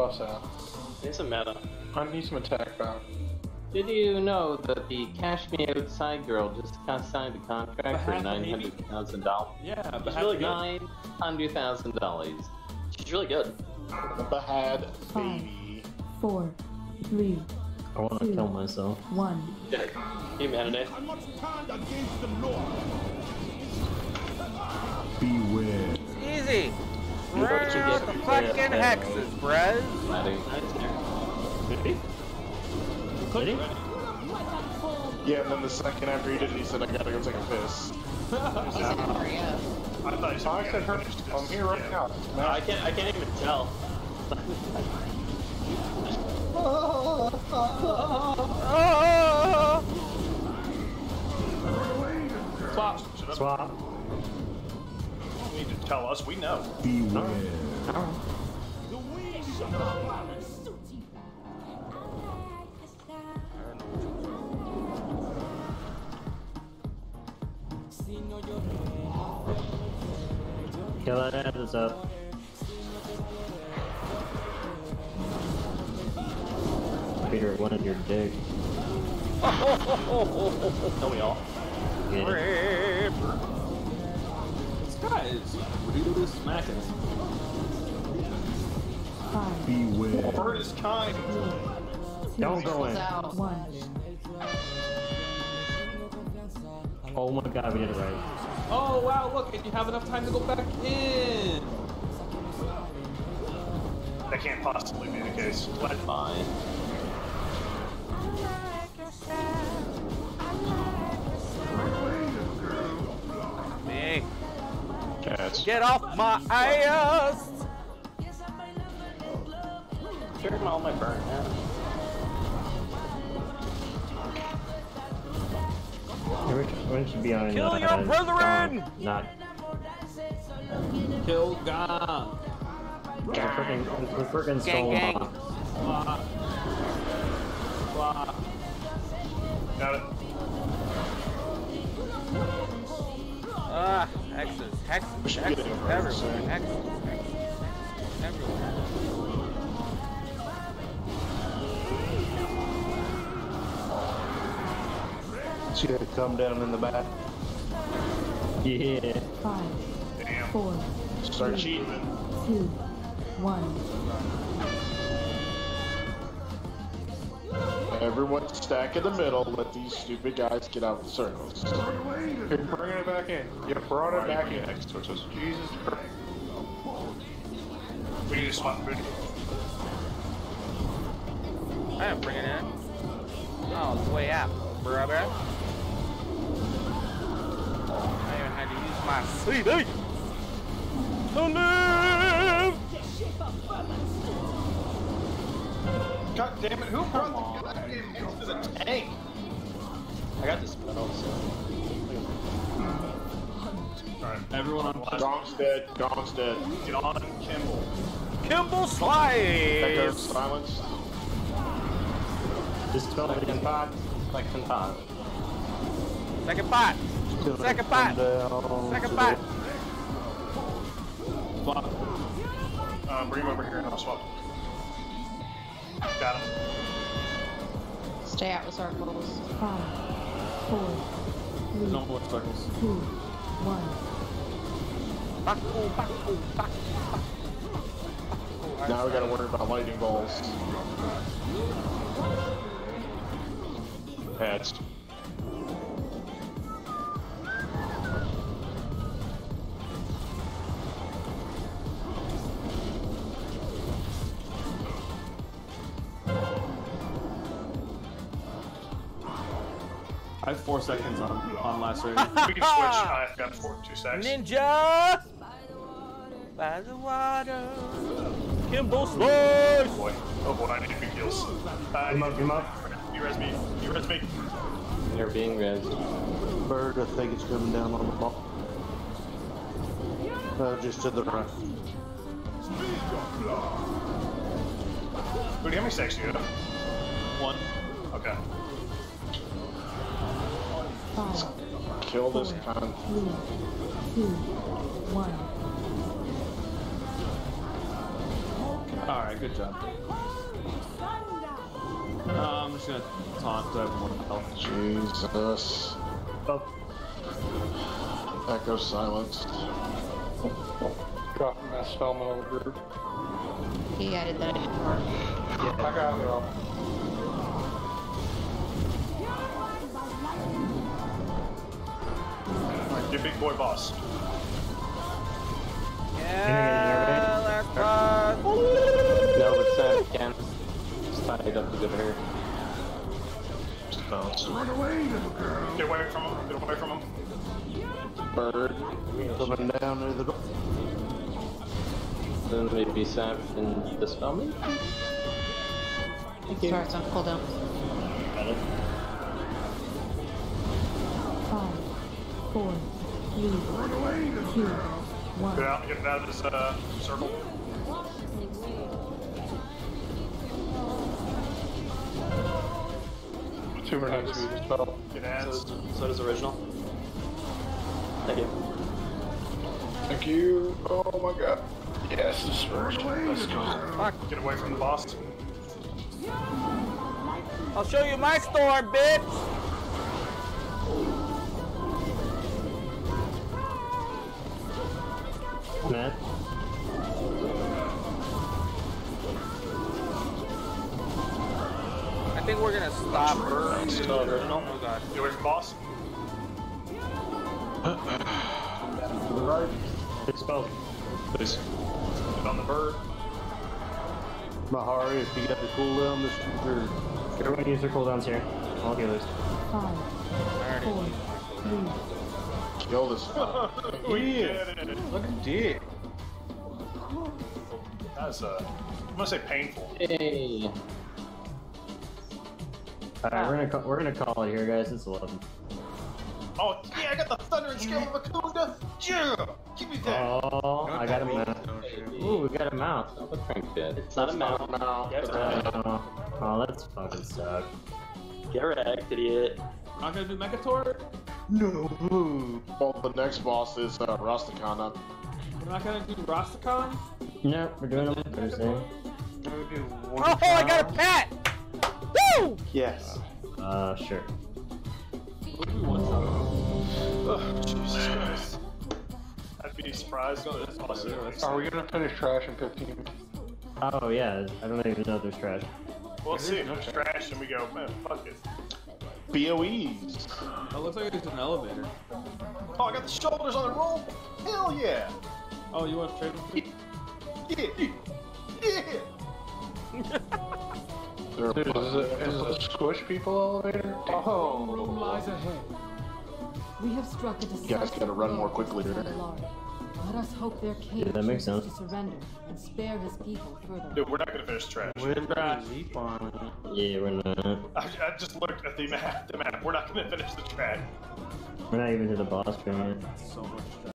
Bust out. It's a meta. I need some attack power. Did you know that the Cash Me Outside girl just got signed a contract for Bahad nine Baby? hundred thousand dollars? Yeah, but really good. Nine hundred thousand dollars. She's really good. Bahad baby. four, three, I want to kill myself. one. Yeah. Humanity. Eh? Beware. Easy. You Burn get out the the fucking clear hexes, bruh. Did he? Did he? Yeah, and then the second after he did it, he said, I gotta go take a piss. I thought he I said, her, I'm here right Yeah. now. No, I can't. I can't even tell. Oh! Swap. Swap. You need to tell us. We know. Beware. Kill that ass up. Peter wanted your dick. Don't we all? Yeah. Rip. This guy is really smacking us. Five, Beware. Bird is kind. Don't go in. one. Oh my god, we did it right. Oh wow, look, and you have enough time to go back in. That can't possibly be the case. What? Fine. Cats. Get off my ass! Cleared all my burn. Yeah. Everyone should be on. Kill your brethren! Not. Kill God. The freaking, the freaking Gang, skull gang. box. Swap. Swap. Got it. Hexes, hexes, should hexes everywhere, hexes, hexes, everywhere. See that come down in the back? Yeah. Five, Damn. four, Start cheating. two, one. Everyone stack in the middle, let these stupid guys get out of the circles. You're bringing it back in. You brought it back in. Next. Jesus Christ. We need to swap food. I am bringing it in. Oh, it's way out, bruh, bruh. I even had to use my CD to live! God damn it! Who brought the goddamn hits to the tank? I got this metal. So. Alright. Everyone on Gonk's dead. Gonk's dead. Get on Kimbul. Kimbul Echo Slice! silence. Dispel the Second pot. Second pot. Second pot! Second pot! Second pot! swap. Um, bring him over here and I'll swap. Got him. Stay out of circles. Five, four, three, No more circles. two, one. Baku, oh, baku, oh, baku, baku. Now we gotta worry about lightning balls. Heads. I have four seconds on on last rating. We can switch. I've got four, two seconds. Ninja! By the water. Kimbul Slice! Oh boy. Oh boy, I need big kills. Uh, Come up, come up. You res me. You res me. You're being res. Bird, I think it's coming down on the ball. Uh, just to the right. Booty, how many seconds do you have? One. Okay. Five, Kill this con. three, two, one. Alright, good job. Uh, I'm just gonna taunt because I have more health. Jesus. Echo silence. Dropping that spellman on the group. He added that in for I got it all. Your big boy boss. Yeah, let's run. No, but Sam can. Just tied up to get her. Just bounce. Get away from him. Get away from him. Bird. Coming down near the door. Then maybe Sam can dispel me? Thank you. Starts on cooldown. Five, four, three, two, one. Get out. Get out of this uh, circle. Two minutes to the spell. Get So does, original. Thank you. Thank you. Oh my god. Yes, this first. Let's go. Get away from the boss. I'll show you my storm, bitch. Matt? I think we're gonna stop her. Still original. Oh god. Get away from boss. To the right. Dispel. Please. Get on the bird. Mahari, if you got the cooldown, this or Everyone use their cooldowns here. All healers. Five, four, three, Kill this fuck. We did it. Look at Dick. That's uh, I'm gonna say painful. Hey. Alright, we're gonna ca- we're gonna call it here, guys. It's 11. Oh yeah, I got the thunder and scale of Makunda. Yeah, give me that. Oh, I got a mouth. Ooh, we got a mount. Oh, the Frank did. It's not a mouth. Now. Oh, oh, that's fucking suck. Get wrecked, idiot. Not gonna do Megator? Well, the next boss is uh, Rastakhan. We're not gonna do Rastakhan? No, we're doing them Thursday. Oh, I got a pet. Woo! Yes. Uh, sure. What do we want to Oh, Jesus Christ. I'd be surprised. Go this boss. Are we gonna finish trash in 15? Oh, yeah, I don't even know there's trash. We'll see. If it's trash, and we go, man, fuck it. BOEs. It looks like it's an elevator. Oh, I got the shoulders on the roll. Hell yeah. Oh, you want to trade them? Yeah. Yeah. They're Dude, is it, is it a squish people elevator? Oh. lies ahead. We have struck a decisive guys gotta run more quickly against today. Alar. Let us hope their king that makes sense. to surrender and spare his people further. Dude, we're not gonna finish trash. Trash. Yeah, we're not. I, I just looked at the map. The map. We're not gonna finish the trash. We're not even to the boss train yet. So much trash.